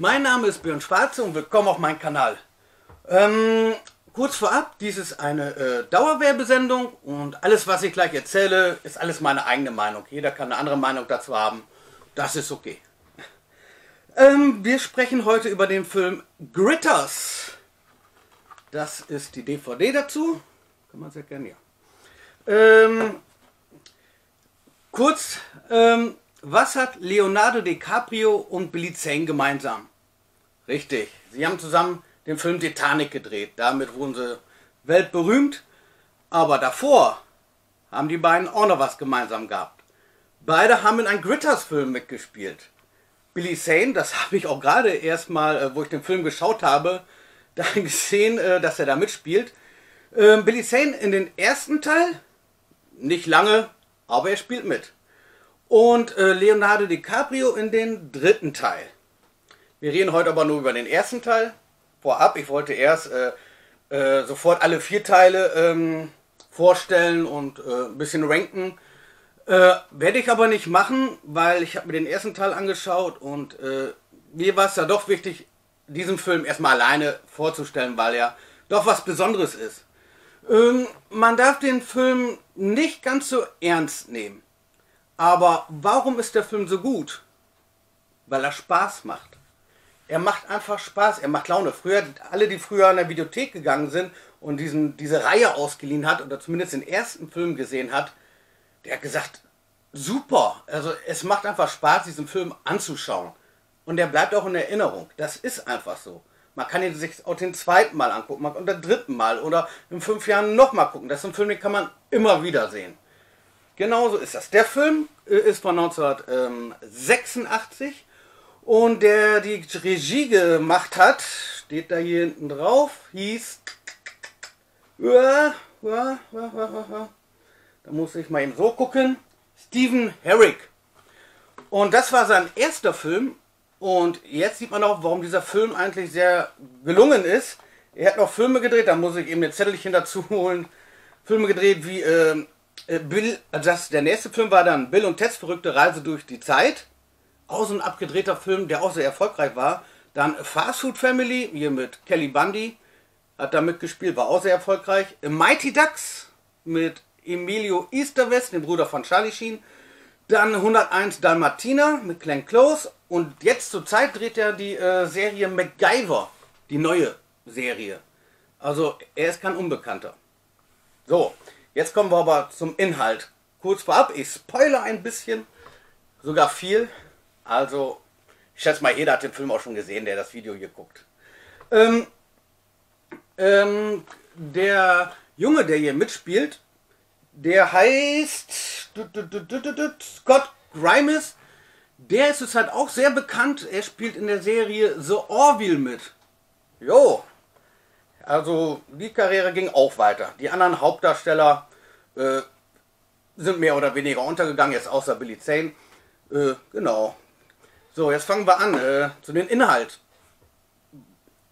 Mein Name ist Björn Schwarze und willkommen auf meinem Kanal. Ähm, kurz vorab, dies ist eine äh, Dauerwerbesendung und alles, was ich gleich erzähle, ist alles meine eigene Meinung. Jeder kann eine andere Meinung dazu haben. Das ist okay. Ähm, wir sprechen heute über den Film Gritters. Das ist die DVD dazu. Kann man sehr gerne, ja. Ähm, kurz, ähm, was hat Leonardo DiCaprio und Billy Zane gemeinsam? Richtig, sie haben zusammen den Film Titanic gedreht. Damit wurden sie weltberühmt. Aber davor haben die beiden auch noch was gemeinsam gehabt. Beide haben in einem Gritters-Film mitgespielt. Billy Zane, das habe ich auch gerade erstmal, äh, wo ich den Film geschaut habe, da gesehen, äh, dass er da mitspielt. Ähm, Billy Zane in den ersten Teil, nicht lange, aber er spielt mit und äh, Leonardo DiCaprio in den dritten Teil. Wir reden heute aber nur über den ersten Teil. Vorab, ich wollte erst äh, äh, sofort alle vier Teile ähm, vorstellen und äh, ein bisschen ranken. Äh, werde ich aber nicht machen, weil ich habe mir den ersten Teil angeschaut und äh, mir war es ja doch wichtig, diesen Film erstmal alleine vorzustellen, weil er doch was Besonderes ist. Ähm, man darf den Film nicht ganz so ernst nehmen. Aber warum ist der Film so gut? Weil er Spaß macht. Er macht einfach Spaß, er macht Laune. Früher, alle, die früher in der Videothek gegangen sind und diesen, diese Reihe ausgeliehen hat oder zumindest den ersten Film gesehen hat, der hat gesagt, super. Also es macht einfach Spaß, diesen Film anzuschauen. Und der bleibt auch in Erinnerung. Das ist einfach so. Man kann ihn sich auch den zweiten Mal angucken, man kann den dritten Mal oder in fünf Jahren nochmal gucken. Das ist ein Film, den kann man immer wieder sehen. Genauso ist das. Der Film äh, ist von 1986 und der die Regie gemacht hat, steht da hier hinten drauf, hieß. Da muss ich mal eben so gucken. Stephen Herrick. Und das war sein erster Film. Und jetzt sieht man auch, warum dieser Film eigentlich sehr gelungen ist. Er hat noch Filme gedreht, da muss ich eben ein Zettelchen dazu holen. Filme gedreht wie äh, äh, Bill, das, der nächste Film war dann Bill und Tess verrückte Reise durch die Zeit. Auch so ein abgedrehter Film, der auch sehr erfolgreich war. Dann Fast Food Family, hier mit Kelly Bundy, hat da mitgespielt, war auch sehr erfolgreich. Mighty Ducks mit Emilio Easterwest, dem Bruder von Charlie Sheen. Dann 101 Dalmatina mit Glenn Close. Und jetzt zur Zeit dreht er die äh, Serie MacGyver, die neue Serie. Also er ist kein Unbekannter. So, Jetzt kommen wir aber zum Inhalt. Kurz vorab, ich spoilere ein bisschen, sogar viel. Also, ich schätze mal, jeder hat den Film auch schon gesehen, der das Video hier guckt. Ähm, ähm, der Junge, der hier mitspielt, der heißt Scott Grimes. Der ist jetzt halt auch sehr bekannt. Er spielt in der Serie The Orville mit. Jo, also die Karriere ging auch weiter. Die anderen Hauptdarsteller äh, sind mehr oder weniger untergegangen, jetzt außer Billy Zane. Äh, genau. So, jetzt fangen wir an äh, zu den Inhalt.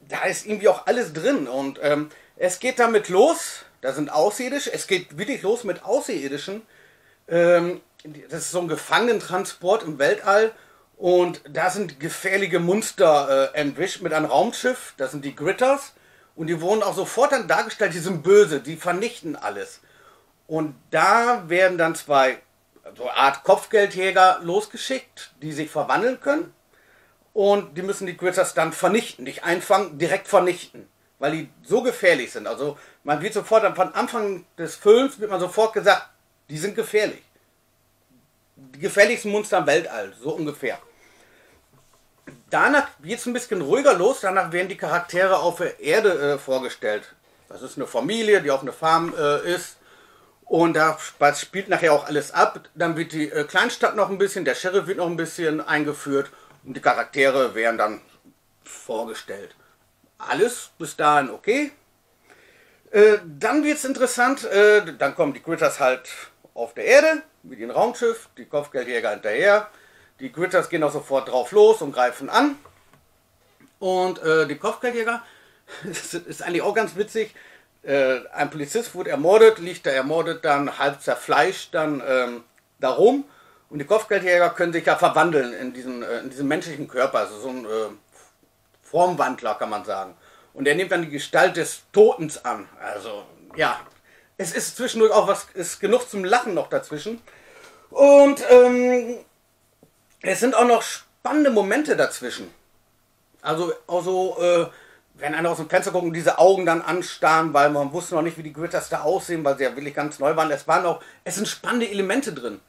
Da ist irgendwie auch alles drin und ähm, es geht damit los. Da sind Außerirdische. Es geht wirklich los mit Außerirdischen. Ähm, das ist so ein Gefangenentransport im Weltall. Und da sind gefährliche Monster äh, entwischt mit einem Raumschiff. Das sind die Gritters. Und die wurden auch sofort dann dargestellt, die sind böse, die vernichten alles. Und da werden dann zwei, so Art Kopfgeldjäger losgeschickt, die sich verwandeln können. Und die müssen die Gritters dann vernichten, nicht einfangen, direkt vernichten. Weil die so gefährlich sind. Also man wird sofort, von Anfang des Films wird man sofort gesagt, die sind gefährlich. Die gefährlichsten Monster im Weltall, so ungefähr danach geht es ein bisschen ruhiger los. Danach werden die Charaktere auf der Erde äh, vorgestellt. Das ist eine Familie, die auf einer Farm äh, ist. Und da spielt nachher auch alles ab. Dann wird die äh, Kleinstadt noch ein bisschen, der Sheriff wird noch ein bisschen eingeführt und die Charaktere werden dann vorgestellt. Alles bis dahin okay. Äh, dann wird es interessant. Äh, dann kommen die Critters halt auf der Erde mit dem Raumschiff, die Kopfgeldjäger hinterher. Die Gritters gehen auch sofort drauf los und greifen an. Und äh, die Kopfgeldjäger, das ist eigentlich auch ganz witzig, ein Polizist wurde ermordet, liegt da ermordet, dann halb zerfleischt, dann ähm, darum. Und die Kopfgeldjäger können sich ja verwandeln in diesen, äh, in diesen menschlichen Körper. Also so ein, äh, Formwandler, kann man sagen. Und er nimmt dann die Gestalt des Totens an. Also, ja, es ist zwischendurch auch was, ist genug zum Lachen noch dazwischen. Und ähm, es sind auch noch spannende Momente dazwischen. Also, also äh, wenn einer aus dem Fenster guckt und diese Augen dann anstarren, weil man wusste noch nicht, wie die Gritters da aussehen, weil sie ja wirklich ganz neu waren. Es waren auch, es sind spannende Elemente drin.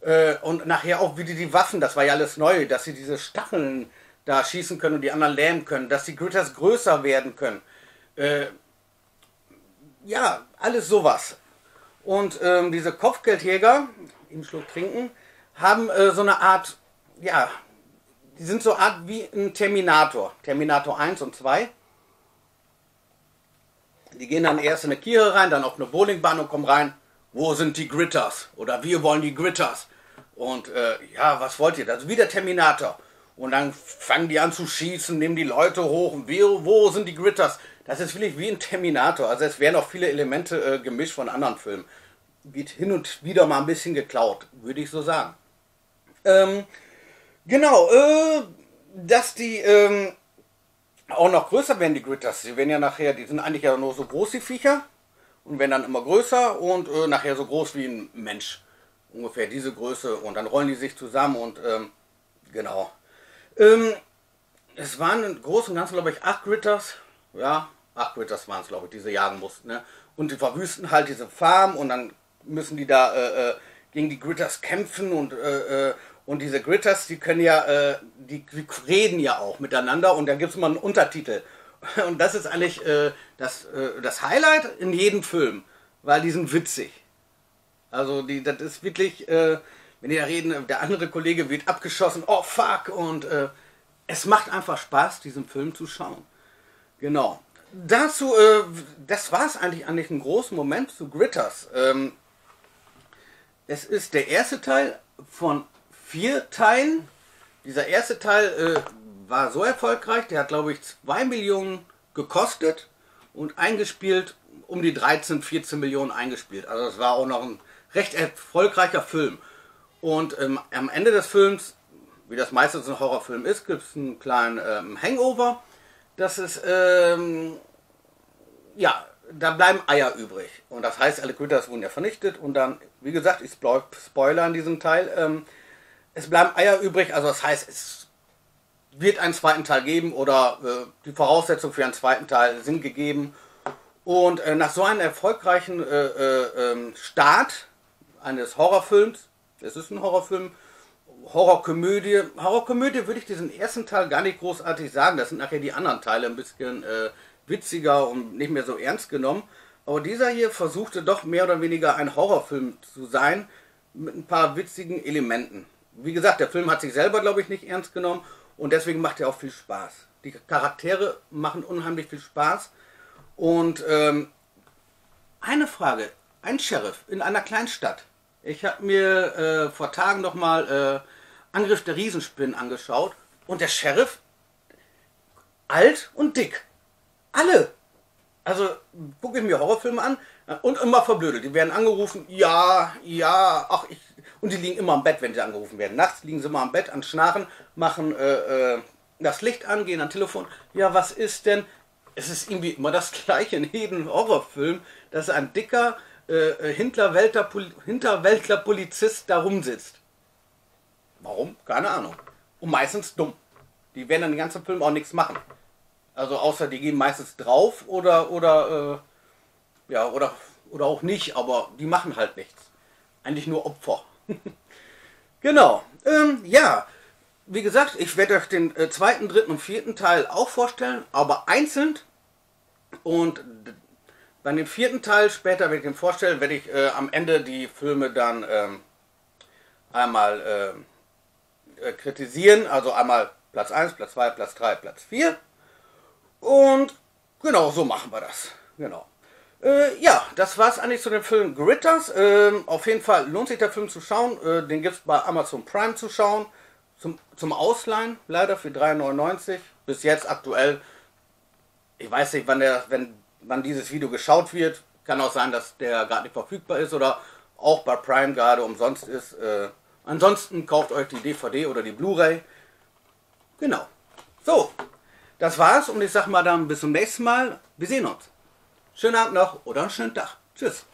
Äh, und nachher auch wie die, die Waffen, das war ja alles neu, dass sie diese Stacheln da schießen können und die anderen lähmen können, dass die Gritters größer werden können. Äh, ja, alles sowas. Und ähm, diese Kopfgeldjäger, im Schluck trinken, haben äh, so eine Art, ja, die sind so Art wie ein Terminator. Terminator 1 und 2. Die gehen dann erst in eine Kirche rein, dann auf eine Bowlingbahn und kommen rein. Wo sind die Gritters? Oder wir wollen die Gritters. Und äh, ja, was wollt ihr? Das ist wie der Terminator. Und dann fangen die an zu schießen, nehmen die Leute hoch. Wir, wo sind die Gritters? Das ist wirklich wie ein Terminator. Also es werden auch viele Elemente äh, gemischt von anderen Filmen. Wird hin und wieder mal ein bisschen geklaut, würde ich so sagen. Ähm, genau, äh, dass die ähm, auch noch größer werden, die Gritters. Sie werden ja nachher, die sind eigentlich ja nur so groß, die Viecher. Und werden dann immer größer und äh, nachher so groß wie ein Mensch. Ungefähr diese Größe. Und dann rollen die sich zusammen und ähm, genau. Ähm, es waren im Großen und Ganzen, glaube ich, acht Gritters. Ja, acht Gritters waren es, glaube ich, die sie jagen mussten. Ne? Und die verwüsten halt diese Farm und dann müssen die da äh, äh, gegen die Gritters kämpfen und äh, äh und diese Gritters, die können ja, äh, die, die, reden ja auch miteinander und da gibt es mal einen Untertitel. Und das ist eigentlich äh, das, äh, das Highlight in jedem Film, weil die sind witzig. Also die, das ist wirklich, äh, wenn die da reden, der andere Kollege wird abgeschossen, oh fuck, und äh, es macht einfach Spaß, diesen Film zu schauen. Genau. Dazu, äh, das war es eigentlich eigentlich ein großer Moment zu Gritters. Ähm, es ist der erste Teil von vier Teilen. Dieser erste Teil äh, war so erfolgreich, der hat glaube ich 2 Millionen gekostet und eingespielt, um die 13, 14 Millionen eingespielt. Also das war auch noch ein recht erfolgreicher Film. Und ähm, am Ende des Films, wie das meistens ein Horrorfilm ist, gibt es einen kleinen ähm, Hangover. Das ist, ähm, ja, da bleiben Eier übrig. Und das heißt, alle Critters wurden ja vernichtet. Und dann, wie gesagt, ich spoiler in diesem Teil, ähm, es bleiben Eier übrig, also das heißt, es wird einen zweiten Teil geben oder äh, die Voraussetzungen für einen zweiten Teil sind gegeben. Und äh, nach so einem erfolgreichen äh, äh ähm, Start eines Horrorfilms, es ist ein Horrorfilm, Horrorkomödie, Horrorkomödie würde ich diesen ersten Teil gar nicht großartig sagen, das sind nachher die anderen Teile ein bisschen äh, witziger und nicht mehr so ernst genommen. Aber dieser hier versuchte doch mehr oder weniger ein Horrorfilm zu sein, mit ein paar witzigen Elementen wie gesagt, der Film hat sich selber, glaube ich, nicht ernst genommen und deswegen macht er auch viel Spaß. Die Charaktere machen unheimlich viel Spaß. Und ähm, eine Frage, ein Sheriff in einer Kleinstadt. Ich habe mir äh, vor Tagen noch mal äh, Angriff der Riesenspinnen angeschaut und der Sheriff alt und dick. Alle. Also gucke ich mir Horrorfilme an und immer verblödet. Die werden angerufen, ja, ja, ach, ich und die liegen immer am Bett, wenn sie angerufen werden. Nachts liegen sie immer am Bett, an Schnarren, machen äh, äh, das Licht an, gehen am Telefon. Ja, was ist denn? Es ist irgendwie immer das gleiche in jedem Horrorfilm, dass ein dicker äh, äh Hinterwäldler, Polizist da rumsitzt. Warum? Keine Ahnung. Und meistens dumm. Die werden dann den ganzen Film auch nichts machen. Also außer die gehen meistens drauf oder oder äh, ja oder oder auch nicht, aber die machen halt nichts. Eigentlich nur Opfer. genau. Ähm, ja, wie gesagt, ich werde euch den äh, zweiten, dritten und vierten Teil auch vorstellen, aber einzeln. Und bei dem vierten Teil später werde ich den vorstellen, werde ich äh, am Ende die Filme dann ähm, einmal äh, äh kritisieren. Also einmal Platz 1, Platz 2, Platz 3, Platz 4. Und genau so machen wir das. Genau. Äh, ja, das war es eigentlich zu dem Film Gritters. Ähm, auf jeden Fall lohnt sich der Film zu schauen. Äh, den es bei Amazon Prime zu schauen. Zum, zum Ausleihen, leider für 3,99. Bis jetzt aktuell. Ich weiß nicht, wann, der, wenn, wann dieses Video geschaut wird. Kann auch sein, dass der gerade nicht verfügbar ist oder auch bei Prime gerade umsonst ist. Äh, ansonsten kauft euch die DVD oder die Blu-ray. Genau. So, Das war's und ich sag mal dann bis zum nächsten Mal. Wir sehen uns. Schönen Abend noch oder einen schönen Tag. Tschüss.